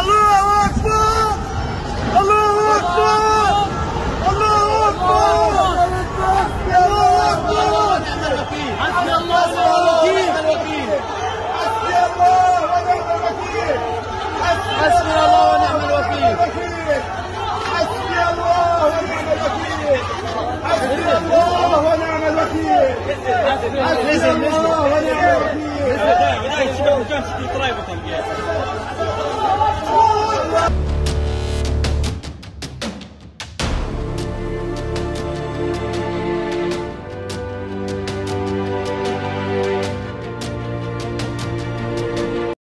الله اكبر الله اكبر الله اكبر الله اكبر حسبي الله ونعم الوكيل حسبي الله ونعم الوكيل حسبي الله ونعم الوكيل حسبي الله ونعم الوكيل حسبي الله ونعم الوكيل حسبي الله 我叫你去就在那个房间